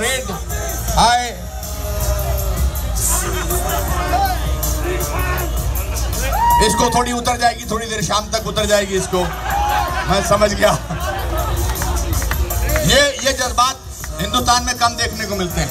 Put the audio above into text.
Red हाय इसको थोड़ी उतर जाएगी, थोड़ी देर शाम तक उतर जाएगी इसको। मैं समझ गया। ये ये जज्बात हिंदुस्तान में कम देखने को मिलते हैं।